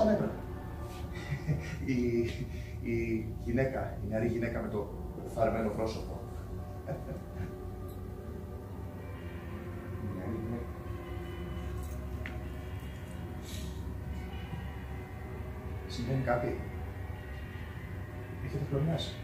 στα νεύρα. η, η γυναίκα, η νεαρή γυναίκα με το φαρμένο πρόσωπο. Συμβαίνει κάτι; Έχετε χρονιάσει.